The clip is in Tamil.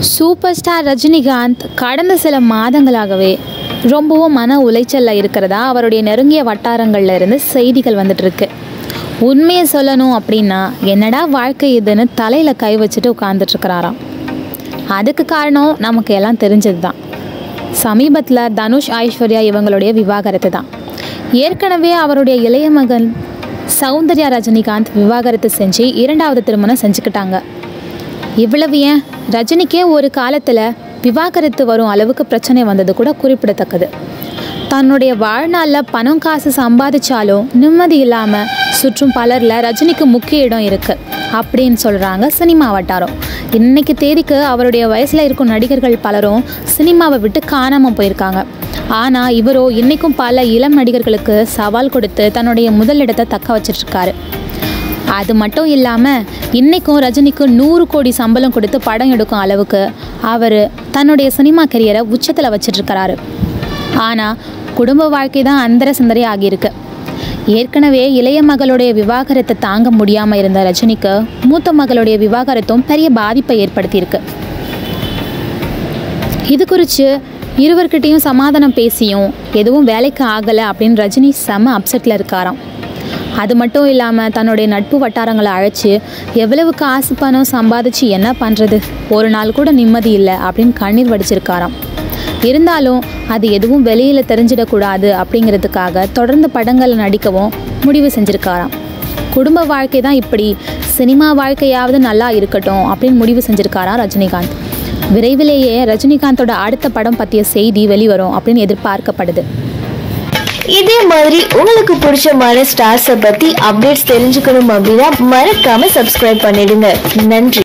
சூப்பர் ஸ்டார் ரஜினிகாந்த் கடந்த சில மாதங்களாகவே ரொம்பவும் மன உளைச்சலில் இருக்கிறதா? அவருடைய நெருங்கிய வட்டாரங்களில் இருந்து செய்திகள் வந்துட்டுருக்கு உண்மையை சொல்லணும் அப்படின்னா என்னடா வாழ்க்கை இதுன்னு தலையில் கை வச்சுட்டு உட்காந்துட்ருக்கிறாராம் அதுக்கு காரணம் நமக்கு எல்லாம் தெரிஞ்சது தான் சமீபத்தில் தனுஷ் ஐஸ்வர்யா இவங்களுடைய விவாகரத்து தான். ஏற்கனவே அவருடைய இளைய மகன் சௌந்தர்யா ரஜினிகாந்த் விவாகரத்து செஞ்சு இரண்டாவது திருமணம் செஞ்சுக்கிட்டாங்க. இவ்வளவு ஏன்? ரஜினிக்கே ஒரு காலத்தில் விவாகரத்து வரும் அளவுக்கு பிரச்சனை வந்தது கூட குறிப்பிடத்தக்கது. தன்னுடைய வாழ்நாளில் பணம் காசு சம்பாதிச்சாலும் நிம்மதி இல்லாமல் சுற்றும் பலரில் ரஜினிக்கு முக்கிய இடம் இருக்குது அப்படின்னு சொல்கிறாங்க சினிமா வட்டாரம். இன்னைக்கு தேதிக்கு அவருடைய வயசில் இருக்கும் நடிகர்கள் பலரும் சினிமாவை விட்டு காணாமல் போயிருக்காங்க. ஆனால் இவரோ இன்றைக்கும் பல இளம் நடிகர்களுக்கு சவால் கொடுத்து தன்னுடைய முதலிடத்தை தக்க வச்சிட்ருக்காரு அது மட்டும் இல்லாமல் இன்றைக்கும் ரஜினிக்கு நூறு கோடி சம்பளம் கொடுத்து படம் எடுக்கும் அளவுக்கு அவர் தன்னுடைய சினிமா கரியரை உச்சத்தில் வச்சிட்ருக்கிறாரு ஆனால் குடும்ப வாழ்க்கை தான் அந்தர சிந்தரை ஆகியிருக்கு. ஏற்கனவே இளைய மகளுடைய விவாகரத்தை தாங்க முடியாமல் இருந்த ரஜினிக்கு மூத்த மகளுடைய விவாகரத்தும் பெரிய பாதிப்பை ஏற்படுத்தியிருக்கு. இது குறித்து இருவர்கிட்டையும் சமாதானம் பேசியும் எதுவும் வேலைக்கு ஆகலை அப்படின்னு ரஜினி செம அப்செட்டில் இருக்காராம். அது மட்டும் இல்லாமல் தன்னுடைய நட்பு வட்டாரங்களை அழைச்சி எவ்வளவு காசு பணம் சம்பாதிச்சு என்ன பண்ணுறது ஒரு நாள் கூட நிம்மதி இல்லை அப்படின்னு கண்ணீர் வடிச்சிருக்காராம். இருந்தாலும் அது எதுவும் வெளியில் தெரிஞ்சிடக்கூடாது அப்படிங்கிறதுக்காக தொடர்ந்து படங்களில் நடிக்கவும் முடிவு செஞ்சுருக்காராம். குடும்ப வாழ்க்கை தான் இப்படி. சினிமா வாழ்க்கையாவது நல்லா இருக்கட்டும் அப்படின்னு முடிவு செஞ்சுருக்காராம் ரஜினிகாந்த். விரைவிலேயே ரஜினிகாந்தோட அடுத்த படம் பற்றிய செய்தி வெளிவரும் அப்படின்னு எதிர்பார்க்கப்படுது. இதே மாதிரி உங்களுக்கு பிடிச்சமான ஸ்டார்ஸை பத்தி அப்டேட்ஸ் தெரிஞ்சுக்கணும் அப்படின்னா மறக்காம சப்ஸ்கிரைப் பண்ணிடுங்க. நன்றி.